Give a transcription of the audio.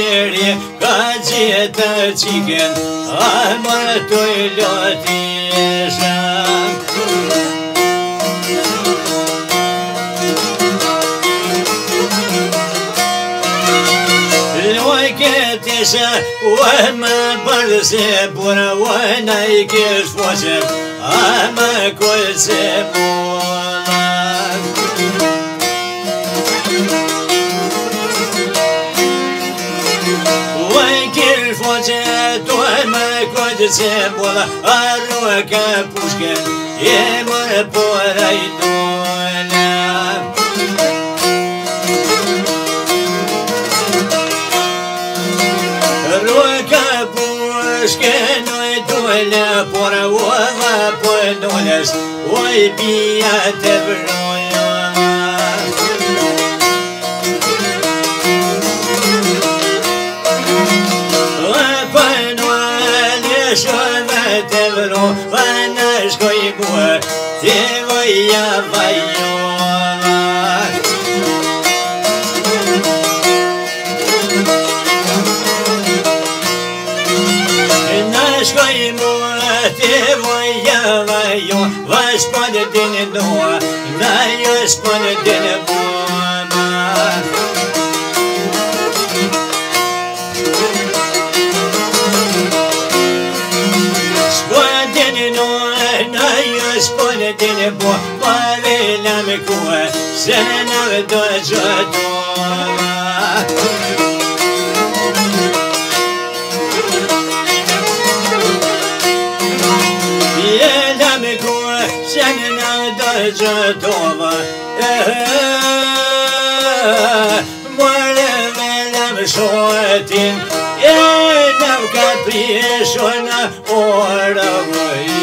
deri Ka gjithë të qikën A mërë të i loti Kështë uaj më bërë se burë uaj në i kështë foqë A me kujtë se Uaj kërë shloqe, tuaj me kojtë që bola Arru e ka pushke, je mërë pora i tola Arru e ka pushke, no i tola Por ua ma po e nolesh, po pia bia të vrë te vro vanashkoj bua te voja vajovar Nashkoj bua te voja vajo Vashpad din doa tine po Po e vila me kua Se në nëve do e gjojtua Po e vila me kua Shëtë të më, e, e, e, e, e, e, e,